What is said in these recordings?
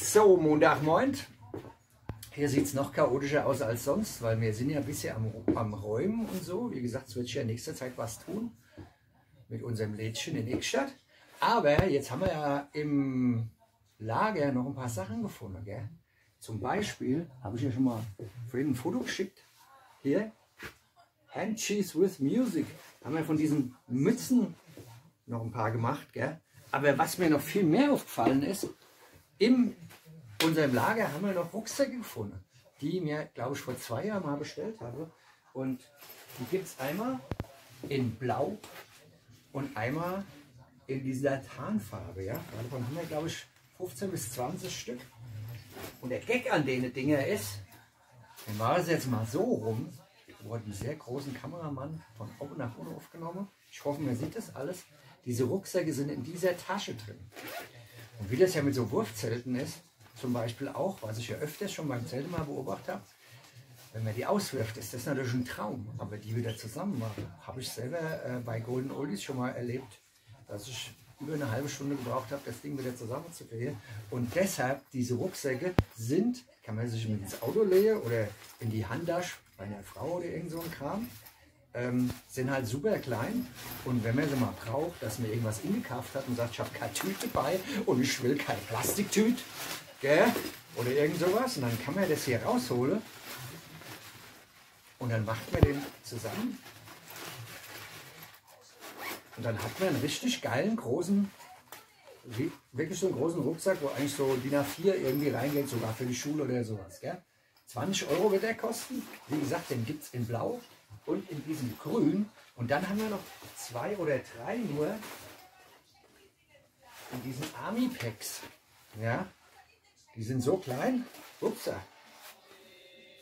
So, Montagmorgen. Hier sieht es noch chaotischer aus als sonst, weil wir sind ja bisher am, am Räumen und so. Wie gesagt, es wird sich ja nächster Zeit was tun mit unserem Lädchen in Eckstadt. Aber jetzt haben wir ja im Lager noch ein paar Sachen gefunden. Gell? Zum Beispiel habe ich ja schon mal vorhin ein Foto geschickt. Hier, Hand Cheese with Music. Haben wir von diesen Mützen noch ein paar gemacht. Gell? Aber was mir noch viel mehr aufgefallen ist, in unserem Lager haben wir noch Rucksäcke gefunden, die mir, glaube ich, vor zwei Jahren mal bestellt habe. Und die gibt es einmal in Blau und einmal in dieser Tarnfarbe. Ja? Davon haben wir, glaube ich, 15 bis 20 Stück. Und der Gag an denen Dinger ist, dann war es jetzt mal so rum, wurde einen sehr großen Kameramann von oben nach unten aufgenommen. Ich hoffe, man sieht das alles. Diese Rucksäcke sind in dieser Tasche drin. Und wie das ja mit so Wurfzelten ist, zum Beispiel auch, was ich ja öfters schon beim Zelten mal beobachtet habe, wenn man die auswirft, ist das natürlich ein Traum. Aber die wieder zusammen machen, habe ich selber äh, bei Golden Oldies schon mal erlebt, dass ich über eine halbe Stunde gebraucht habe, das Ding wieder zusammenzukriegen. Und deshalb, diese Rucksäcke sind, kann man sich mit ins Auto legen oder in die Handtasche bei einer Frau oder irgend so ein Kram. Ähm, sind halt super klein und wenn man sie mal braucht, dass man irgendwas ingekauft hat und sagt, ich habe keine Tüte dabei und ich will keine Plastiktüte gell? oder irgend sowas und dann kann man das hier rausholen und dann macht man den zusammen und dann hat man einen richtig geilen, großen, wirklich so einen großen Rucksack, wo eigentlich so DIN A4 irgendwie reingeht, sogar für die Schule oder sowas. Gell? 20 Euro wird der kosten. Wie gesagt, den gibt es in Blau und in diesem Grün. Und dann haben wir noch zwei oder drei nur in diesen Army Packs. Ja, die sind so klein. Upsa.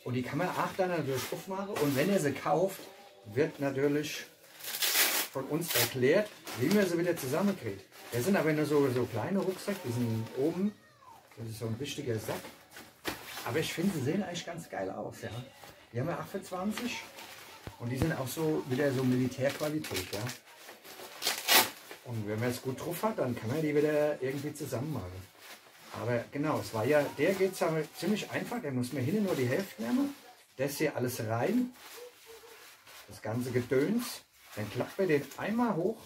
Und die kann man auch dann natürlich aufmachen. Und wenn ihr sie kauft, wird natürlich von uns erklärt, wie man sie wieder zusammenkriegt. Das sind aber nur so, so kleine Rucksäcke, die sind oben. Das ist so ein wichtiger Sack. Aber ich finde, sie sehen eigentlich ganz geil aus. Ja. Die haben wir 28 und die sind auch so wieder so Militärqualität. Ja. Und wenn man es gut drauf hat, dann kann man die wieder irgendwie zusammen machen. Aber genau, es war ja, der geht ziemlich einfach. Der muss mir hinten nur die Hälfte nehmen. Das hier alles rein. Das ganze Gedöns. Dann klappt man den einmal hoch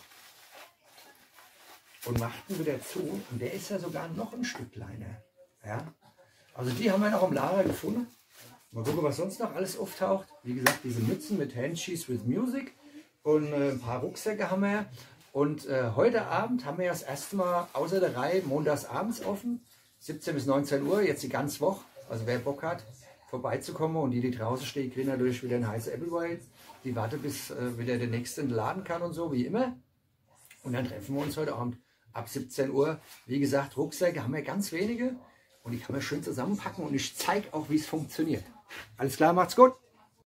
und macht ihn wieder zu. Und der ist ja sogar noch ein Stück kleiner. Ja? Also die haben wir noch im Lager gefunden. Mal gucken, was sonst noch alles auftaucht. Wie gesagt, diese Mützen mit Handcheese with Music und äh, ein paar Rucksäcke haben wir. Und äh, heute Abend haben wir das erste Mal außer der Reihe montags abends offen. 17 bis 19 Uhr, jetzt die ganze Woche. Also wer Bock hat, vorbeizukommen und die, die draußen stehen, kriegen natürlich wieder ein heißes Appleboy. Die warten, bis äh, wieder der Nächste laden kann und so, wie immer. Und dann treffen wir uns heute Abend ab 17 Uhr. Wie gesagt, Rucksäcke haben wir ganz wenige und die kann man schön zusammenpacken und ich zeige auch, wie es funktioniert. Alles klar, macht's gut!